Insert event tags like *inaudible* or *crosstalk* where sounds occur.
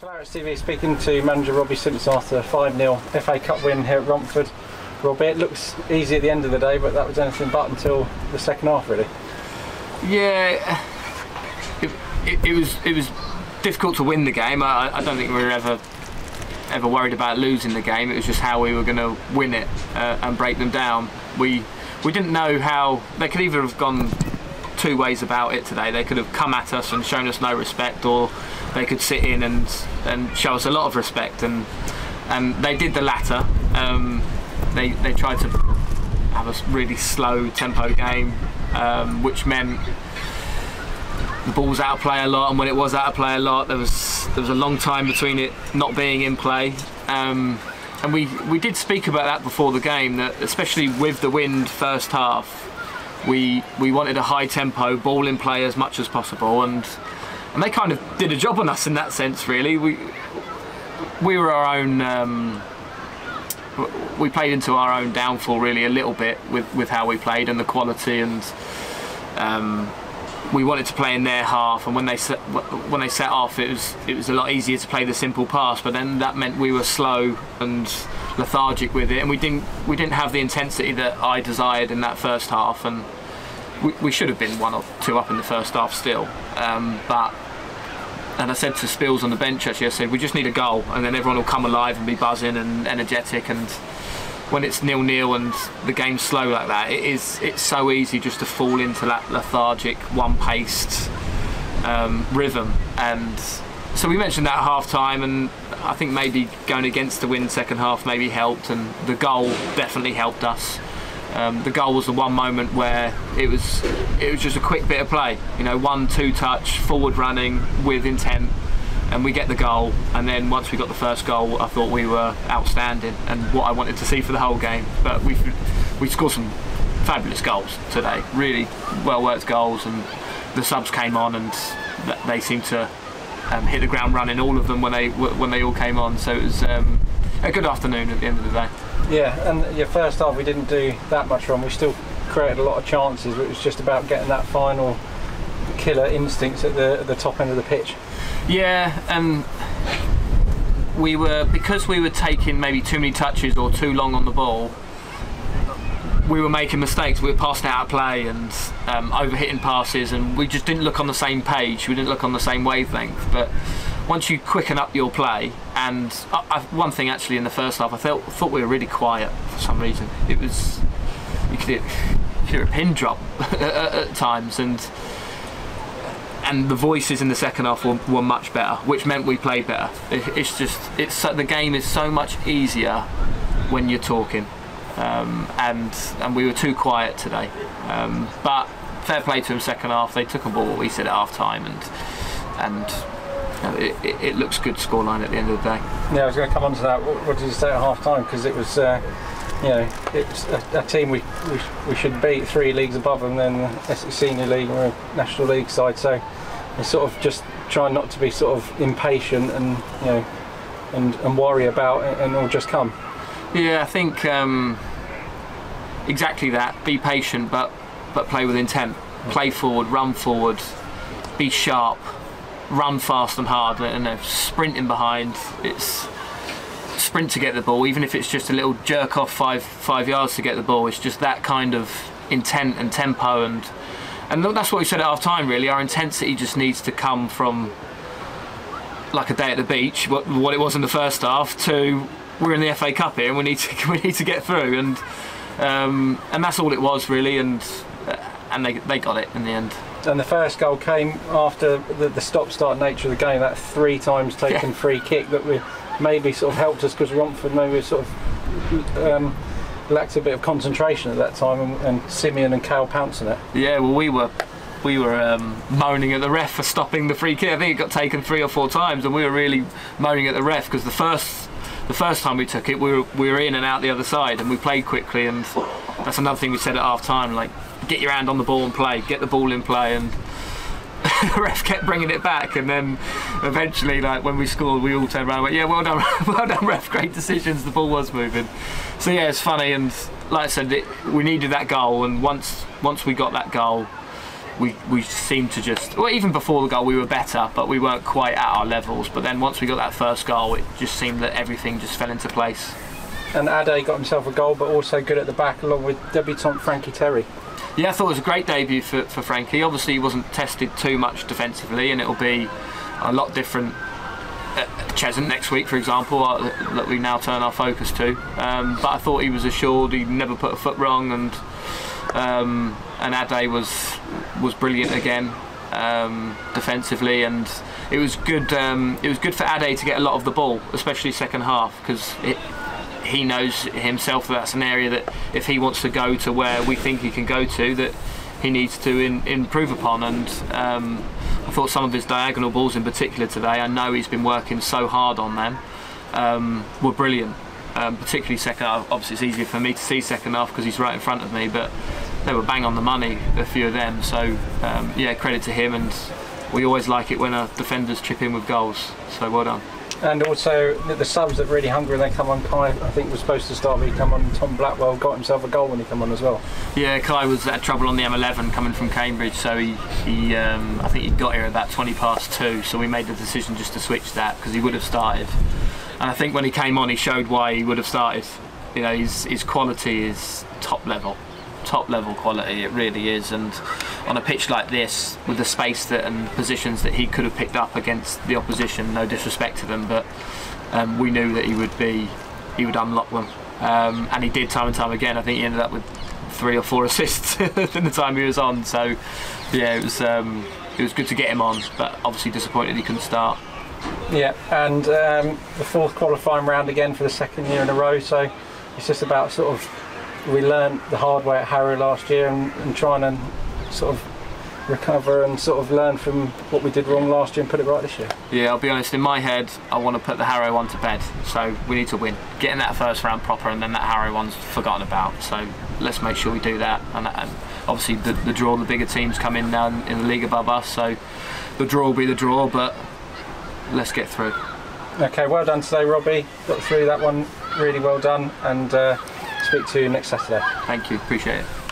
Clarets TV speaking to manager Robbie Simpson after a 5 0 FA Cup win here at Romford. Robbie, it looks easy at the end of the day, but that was anything but until the second half, really. Yeah, it, it, it was it was difficult to win the game. I, I don't think we were ever ever worried about losing the game. It was just how we were going to win it uh, and break them down. We we didn't know how they could either have gone two ways about it today. They could have come at us and shown us no respect, or they could sit in and and show us a lot of respect. And and they did the latter. Um, they they tried to have a really slow tempo game, um, which meant the ball was out of play a lot, and when it was out of play a lot, there was there was a long time between it not being in play. Um, and we we did speak about that before the game, that especially with the wind first half, we we wanted a high tempo ball in play as much as possible, and and they kind of did a job on us in that sense. Really, we we were our own. Um, we played into our own downfall really a little bit with, with how we played and the quality and um, we wanted to play in their half and when they set, when they set off it was it was a lot easier to play the simple pass but then that meant we were slow and lethargic with it and we didn't we didn't have the intensity that I desired in that first half and we, we should have been one or two up in the first half still um, but and I said to Spills on the bench actually, I said we just need a goal, and then everyone will come alive and be buzzing and energetic. And when it's nil nil and the game's slow like that, it is it's so easy just to fall into that lethargic, one-paced um, rhythm. And so we mentioned that at half time, and I think maybe going against the wind second half maybe helped, and the goal definitely helped us. Um, the goal was the one moment where it was it was just a quick bit of play, you know, one two touch, forward running with intent, and we get the goal. And then once we got the first goal, I thought we were outstanding and what I wanted to see for the whole game. But we we scored some fabulous goals today, really well worked goals, and the subs came on and they seemed to um, hit the ground running, all of them when they when they all came on. So it was um, a good afternoon at the end of the day. Yeah, and your first half we didn't do that much wrong. We still created a lot of chances, but it was just about getting that final killer instincts at the at the top end of the pitch. Yeah, and we were because we were taking maybe too many touches or too long on the ball. We were making mistakes. We were passing out of play and um, overhitting passes, and we just didn't look on the same page. We didn't look on the same wavelength. But once you quicken up your play, and I, I, one thing actually in the first half, I felt thought we were really quiet for some reason. It was you could hear, you *laughs* could hear a pin drop *laughs* at, at, times, and and the voices in the second half were, were much better, which meant we played better. It, it's just it's the game is so much easier when you're talking, um, and and we were too quiet today. Um, but fair play to them second half. They took a ball we said at half time, and and it, it, it, looks good scoreline at the end of the day. Yeah, I was going to come on to that. What, what did you say at half time? Because it was, uh, you know, it's a, a, team we, we we should beat three leagues above them, then the Essex Senior League or National League side. So we sort of just try not to be sort of impatient and you know and, and worry about it and it'll just come. Yeah, I think um, exactly that. Be patient, but but play with intent. Play forward, run forward, be sharp run fast and hard and they're sprinting behind. It's sprint to get the ball, even if it's just a little jerk off five five yards to get the ball. It's just that kind of intent and tempo and and that's what we said at half time. Really, our intensity just needs to come from like a day at the beach, what, what it was in the first half, to we're in the FA Cup here and we need to *laughs* we need to get through and um, and that's all it was really and uh, and they they got it in the end and the first goal came after the, the stop-start nature of the game. That three times taken yeah. free kick that we maybe sort of helped us because Romford maybe sort of um, lacked a bit of concentration at that time, and, and Simeon and Cal pouncing it. Yeah, well, we were we were um, moaning at the ref for stopping the free kick. I think it got taken three or four times, and we were really moaning at the ref because the first the first time we took it, we were we were in and out the other side, and we played quickly, and that's another thing we said at half time, like get your hand on the ball and play, get the ball in play, and *laughs* the ref kept bringing it back, and then eventually, like when we scored, we all turned around and went, "Yeah, well done, *laughs* well done, ref, great decisions. The ball was moving." So yeah, it's funny, and like I said, it, we needed that goal, and once once we got that goal, we we seemed to just well even before the goal we were better, but we weren't quite at our levels. But then once we got that first goal, it just seemed that everything just fell into place. And Ade got himself a goal, but also good at the back, along with debutant Frankie Terry. Yeah, I thought it was a great debut for, for Frankie. Obviously, he wasn't tested too much defensively, and it'll be a lot different at Cheshunt next week, for example, uh, that we now turn our focus to. Um, but I thought he was assured, he never put a foot wrong, and um, and Ade was was brilliant again um, defensively, and it was good. Um, it was good for Ade to get a lot of the ball, especially second half, because he knows himself that that's an area that if he wants to go to where we think he can go to, that he needs to in, improve upon. And um, I thought some of his diagonal balls in particular today, I know he's been working so hard on them, um, were brilliant. Um, particularly second half. Obviously, it's easier for me to see second half because he's right in front of me, but they were bang on the money, a few of them. So, um, yeah, credit to him. And we always like it when our defenders chip in with goals. So, well done. And also the subs that really hungry when they come on. Kai, I think was supposed to start, but he come on. Tom Blackwell got himself a goal when he come on as well. Yeah, Kai was at trouble on the M11 coming from Cambridge, so he, he um, I think he got here about 20 past two. So we made the decision just to switch that because he would have started. And I think when he came on, he showed why he would have started. You know, his his quality is top level top level quality. It really is. And on a pitch like this, with the space that and positions that he could have picked up against the opposition, no disrespect to them, but um, we knew that he would be he would unlock them, um, and he did time and time again. I think he ended up with three or four *laughs* assists in the time he was on. So yeah, it was um, it was good to get him on, but obviously disappointed he couldn't start. Yeah, and um, the fourth qualifying round again for the second year in a row. So it's just about sort of we learned the hard way at Harrow last year and, and trying to sort of recover and sort of learn from what we did wrong last year and put it right this year. Yeah, I'll be honest, in my head, I want to put the Harrow one to bed. So we need to win. Getting that first round proper and then that Harrow one's forgotten about. So let's make sure we do that. And, and obviously, the, the, draw, the bigger teams come in now in the league above us. So the draw will be the draw, but let's get through. Okay, well done today, Robbie. Got through that one really well done. And uh, speak to you next Saturday. Thank you, appreciate it.